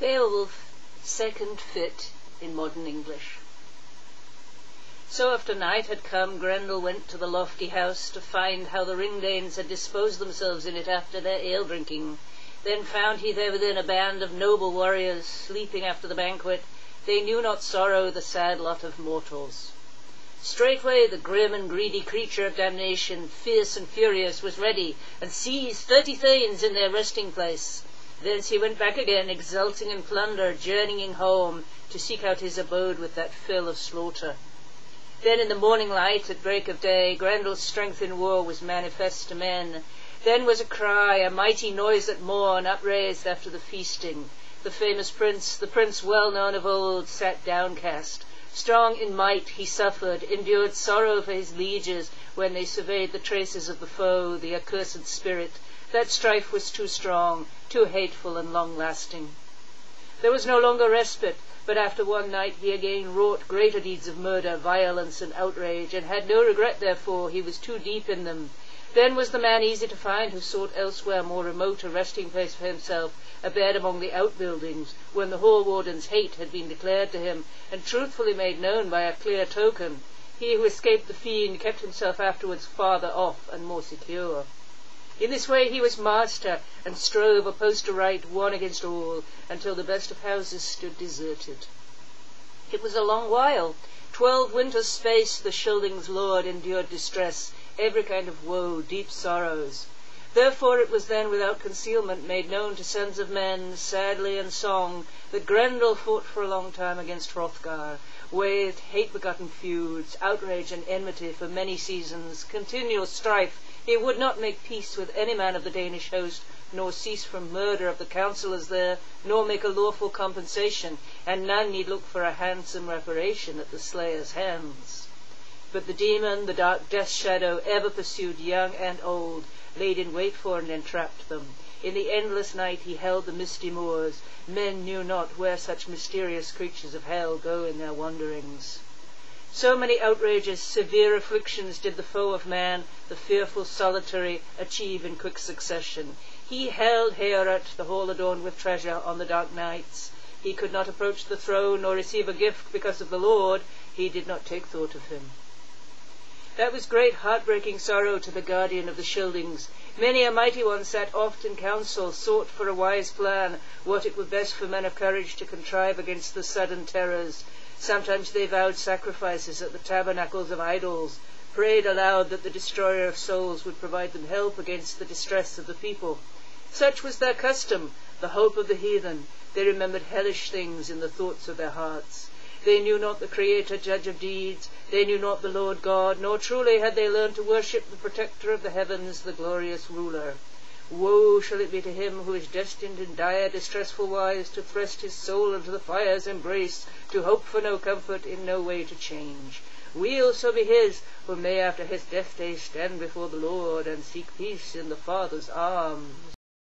Beowulf, second fitt in modern English. So after night had come, Grendel went to the lofty house to find how the Ringdanes had disposed themselves in it after their ale drinking. Then found he there within a band of noble warriors, sleeping after the banquet. They knew not sorrow, the sad lot of mortals. Straightway the grim and greedy creature of damnation, fierce and furious, was ready, and seized thirty thanes in their resting place. Thence he went back again, exulting in plunder, journeying home to seek out his abode with that fill of slaughter. Then in the morning light, at break of day, Grendel's strength in war was manifest to men. Then was a cry, a mighty noise at morn, upraised after the feasting. The famous prince, the prince well known of old, sat downcast. Strong in might, he suffered, endured sorrow for his lieges when they surveyed the traces of the foe, the accursed spirit. That strife was too strong, too hateful and long-lasting. There was no longer respite, but after one night he again wrought greater deeds of murder, violence, and outrage, and had no regret therefor, he was too deep in them. Then was the man easy to find who sought elsewhere more remote a resting place for himself, a bed among the outbuildings, when the hall warden's hate had been declared to him, and truthfully made known by a clear token. He who escaped the fiend kept himself afterwards farther off and more secure. In this way he was master, and strove opposed to right, one against all, until the best of houses stood deserted. It was a long while. Twelve winters' space the Scyldings' lord endured distress, every kind of woe, deep sorrows. Therefore it was then without concealment made known to sons of men, sadly in song, that Grendel fought for a long time against Hrothgar, waged hate-begotten feuds, outrage and enmity for many seasons, continual strife. He would not make peace with any man of the Danish host, nor cease from murder of the counsellors there, nor make a lawful compensation, and none need look for a handsome reparation at the slayer's hands. But the demon, the dark death shadow, ever pursued young and old, laid in wait for and entrapped them. In the endless night he held the misty moors. Men knew not where such mysterious creatures of hell go in their wanderings. So many outrages, severe afflictions did the foe of man, the fearful solitary, achieve in quick succession. He held Heorot, the hall adorned with treasure, on the dark nights. He could not approach the throne nor receive a gift because of the Lord. He did not take thought of him. That was great heartbreaking sorrow to the guardian of the Scyldings. Many a mighty one sat oft in council, sought for a wise plan, what it were best for men of courage to contrive against the sudden terrors. Sometimes they vowed sacrifices at the tabernacles of idols, prayed aloud that the destroyer of souls would provide them help against the distress of the people. Such was their custom, the hope of the heathen. They remembered hellish things in the thoughts of their hearts. They knew not the Creator, Judge of deeds. They knew not the Lord God, nor truly had they learned to worship the Protector of the heavens, the glorious Ruler. Woe shall it be to him who is destined in dire distressful wise to thrust his soul into the fire's embrace, to hope for no comfort, in no way to change. Weal so be his, who may after his death day stand before the Lord, and seek peace in the Father's arms.